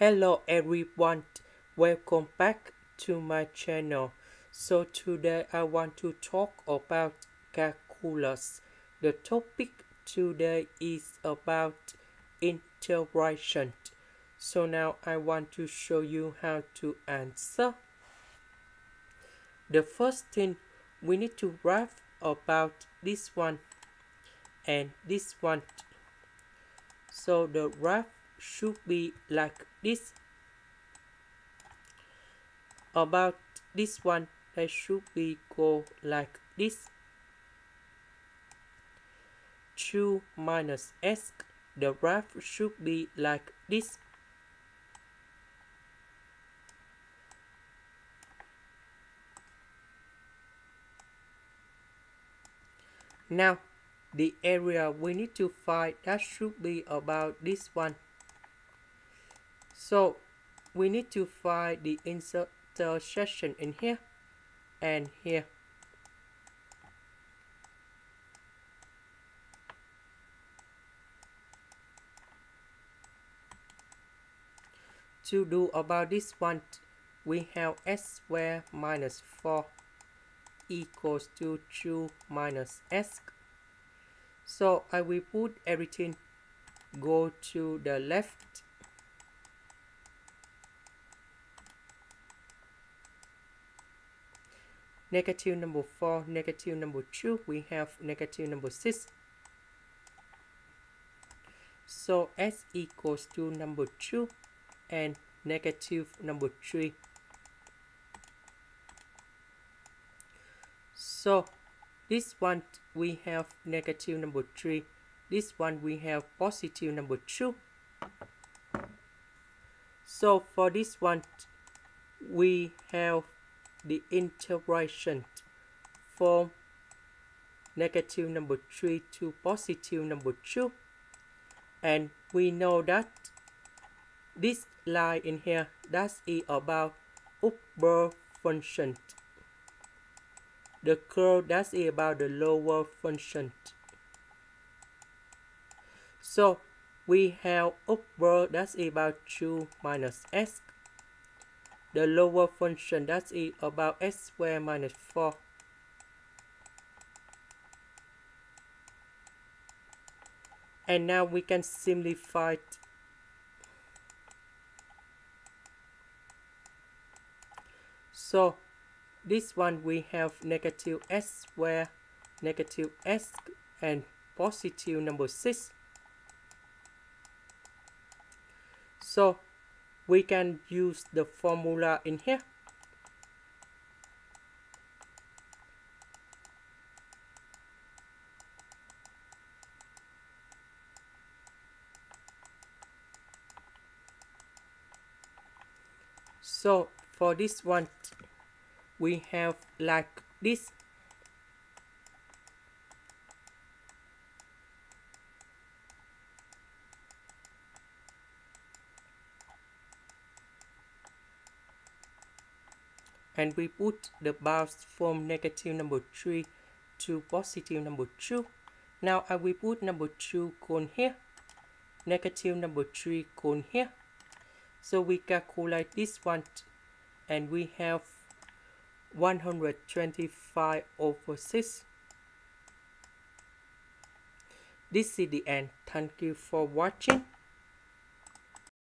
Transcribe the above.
Hello everyone, welcome back to my channel. So today I want to talk about calculus. The topic today is about integration. So now I want to show you how to answer. The first thing we need to write about this one and this one. So the graph should be like this. About this one, it should be go like this. 2 minus x, the graph should be like this. Now, the area we need to find that should be about this one. So, we need to find the intersection in here and here. To do about this one, we have x squared minus 4 equals to 2 minus x. So I will put everything go to the left. Negative number 4, negative number 2, we have negative number 6. So x equals to number 2 and negative number 3. So this one we have negative number 3. This one we have positive number 2. So for this one we have the integration from negative number 3 to positive number 2 and we know that this line in here that is about upper function the curve that's about the lower function. So we have upper that's about 2 minus x. The lower function that's about x squared minus 4. And now we can simplify. So this one we have negative x square negative x and positive number 6 so we can use the formula in here. So for this one we have like this and we put the bars from negative number 3 to positive number 2 now I will put number 2 cone here negative number 3 cone here so we calculate this one and we have 125 over 6. This is the end. Thank you for watching.